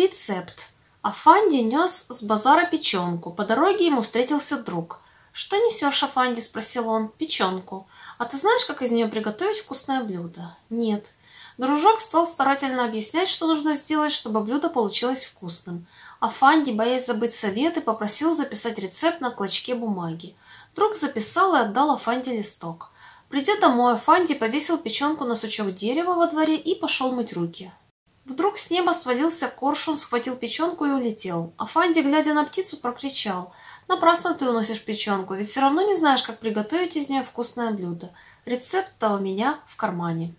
Рецепт. Афанди нес с базара печенку. По дороге ему встретился друг. «Что несешь, Афанди?» – спросил он. «Печенку. А ты знаешь, как из нее приготовить вкусное блюдо?» «Нет». Дружок стал старательно объяснять, что нужно сделать, чтобы блюдо получилось вкусным. Афанди, боясь забыть советы, попросил записать рецепт на клочке бумаги. Друг записал и отдал Афанди листок. Придя домой, Афанди повесил печенку на сучок дерева во дворе и пошел мыть руки. Вдруг с неба свалился коршун, схватил печенку и улетел. Афанди, глядя на птицу, прокричал. «Напрасно ты уносишь печенку, ведь все равно не знаешь, как приготовить из нее вкусное блюдо. Рецепт-то у меня в кармане».